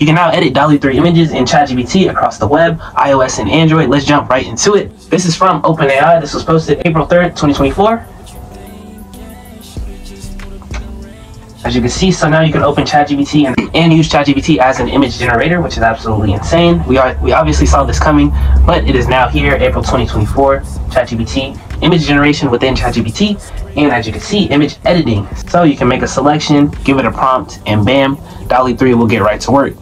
You can now edit DALL-E 3 images in ChatGPT across the web, iOS and Android. Let's jump right into it. This is from OpenAI. This was posted April 3rd, 2024. As you can see, so now you can open ChatGPT and, and use ChatGPT as an image generator, which is absolutely insane. We are we obviously saw this coming, but it is now here, April 2024. ChatGPT, image generation within ChatGPT, and as you can see, image editing. So you can make a selection, give it a prompt, and bam, DALL-E 3 will get right to work.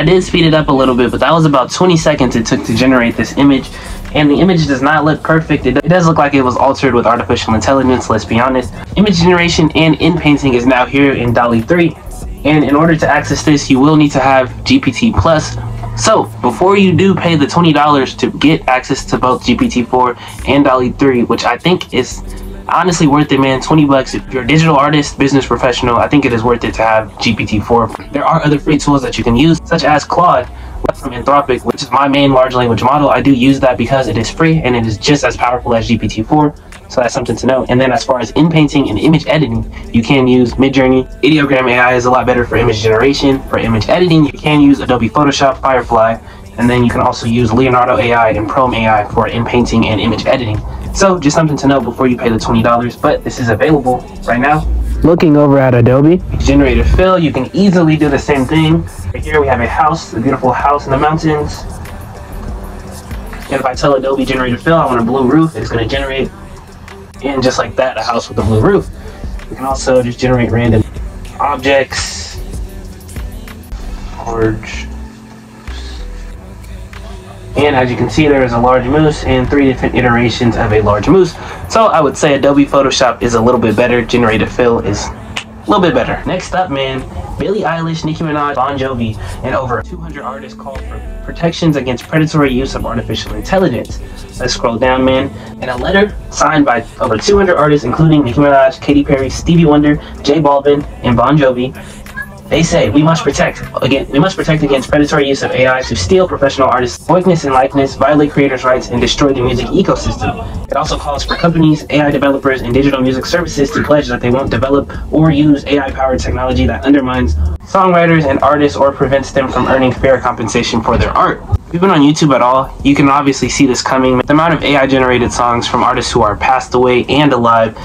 I, did speed it up a little bit, but that was about 20 seconds it took to generate this image and the image does not look perfect. It, does look like it was altered with artificial intelligence, let's be honest. Image generation and inpainting is now here in DALL-E 3. And in order to access this, you will need to have GPT Plus. So before you do pay the $20 to get access to both GPT-4 and DALL-E 3, which I think is honestly worth it, man. 20 bucks. If you're a digital artist, business professional, I think it is worth it to have GPT-4. There are other free tools that you can use, such as Claude from Anthropic, which is my main large language model. I do use that because it is free and it is just as powerful as GPT-4. So that's something to know. And then as far as in painting and image editing, you can use Midjourney. Ideogram AI is a lot better for image generation. For image editing, you can use Adobe Photoshop, Firefly, and then you can also use Leonardo AI and Chrome AI for in painting and image editing. So just something to know before you pay the $20, but this is available right now. Looking over at Adobe, Generator fill, you can easily do the same thing. Right here we have a house, a beautiful house in the mountains. And if I tell Adobe generator fill, I want a blue roof, it's gonna generate, and just like that, a house with a blue roof. You can also just generate random objects, large and as you can see, there is a large moose and three different iterations of a large moose. So I would say Adobe Photoshop is a little bit better. Generated fill is a little bit better. Next up, man, Billie Eilish, Nicki Minaj, Bon Jovi, and over 200 artists called for protections against predatory use of artificial intelligence. Let's scroll down, man. In a letter signed by over 200 artists, including Nicki Minaj, Katy Perry, Stevie Wonder, J Balvin, and Bon Jovi, they say we must protect again we must protect against predatory use of AI to steal professional artists' likeness and likeness, violate creators' rights, and destroy the music ecosystem. It also calls for companies, AI developers, and digital music services to pledge that they won't develop or use AI-powered technology that undermines songwriters and artists or prevents them from earning fair compensation for their art. If you've been on YouTube at all, you can obviously see this coming. The amount of AI generated songs from artists who are passed away and alive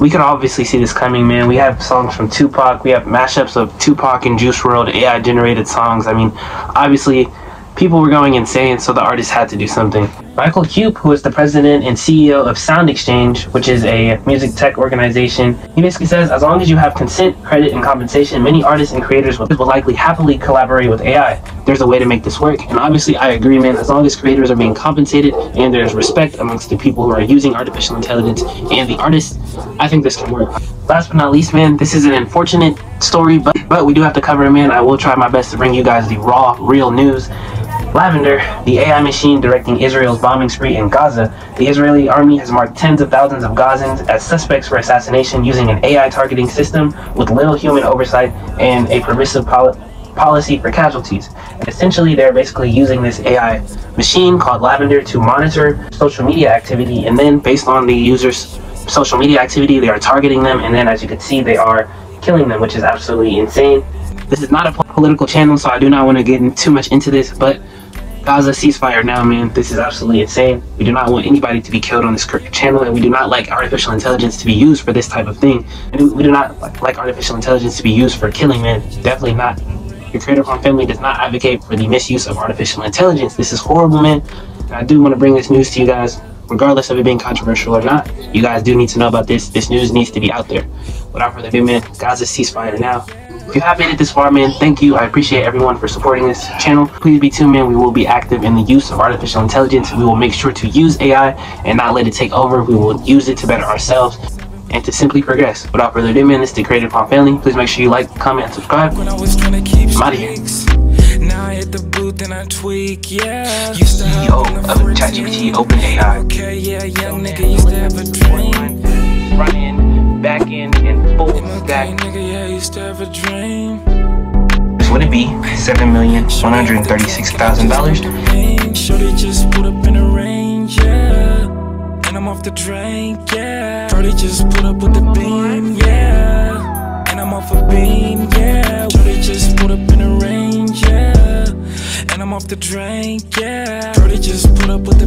we can obviously see this coming, man. We have songs from Tupac. We have mashups of Tupac and Juice WRLD AI generated songs. I mean, obviously, people were going insane, so the artists had to do something. Michael Cube, who is the president and CEO of Sound Exchange, which is a music tech organization, he basically says as long as you have consent, credit, and compensation, many artists and creators will likely happily collaborate with AI. There's a way to make this work, and obviously I agree, man. As long as creators are being compensated and there's respect amongst the people who are using artificial intelligence and the artists, I think this can work. Last but not least, man, this is an unfortunate story, but, but we do have to cover it, man. I will try my best to bring you guys the raw, real news. Lavender, the AI machine directing Israel's bombing spree in Gaza, the Israeli army has marked tens of thousands of Gazans as suspects for assassination using an AI targeting system with little human oversight and a permissive poli policy for casualties. Essentially, they're basically using this AI machine called Lavender to monitor social media activity, and then based on the user's social media activity, they are targeting them, and then as you can see, they are killing them, which is absolutely insane. This is not a political channel, so I do not want to get too much into this, but Gaza ceasefire now, man. This is absolutely insane. We do not want anybody to be killed on this channel, and we do not like artificial intelligence to be used for this type of thing. And we do not like artificial intelligence to be used for killing, man. Definitely not. Your Creator Kwam family does not advocate for the misuse of artificial intelligence. This is horrible, man. And I do want to bring this news to you guys, regardless of it being controversial or not. You guys do need to know about this. This news needs to be out there. Without further ado, man, Gaza ceasefire now. If you have made it this far, man, thank you. I appreciate everyone for supporting this channel. Please be tuned, man. We will be active in the use of artificial intelligence. We will make sure to use AI and not let it take over. We will use it to better ourselves and to simply progress. Without further ado, man, this is the Creator Kwam family. Please make sure you like, comment, and subscribe. I'm out of here. Now I hit the booth and I tweak, yeah. Used to CEO of ChatGPT OpenAI. Okay, yeah, young nigga used to have a dream. Front end, back end, and full stack. Nigga, yeah, used to have a dream. Would it be seven million one hundred and thirty-six thousand dollars? just put up in a. And I'm off the drink, yeah. Shorty just put up with the beam, yeah. And I'm off a beam, yeah. Shorty just put up in the range, yeah. And I'm off the drink, yeah. Shorty just put up with the